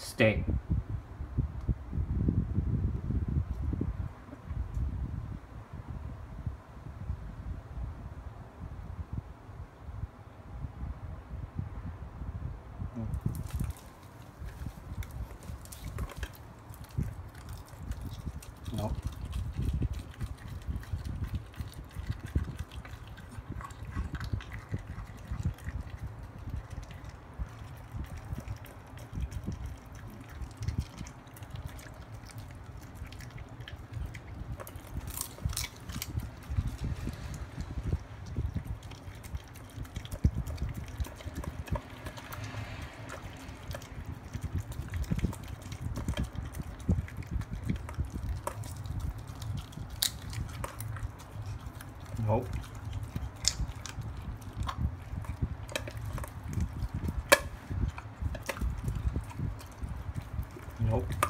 stay. No. Oh. Nope.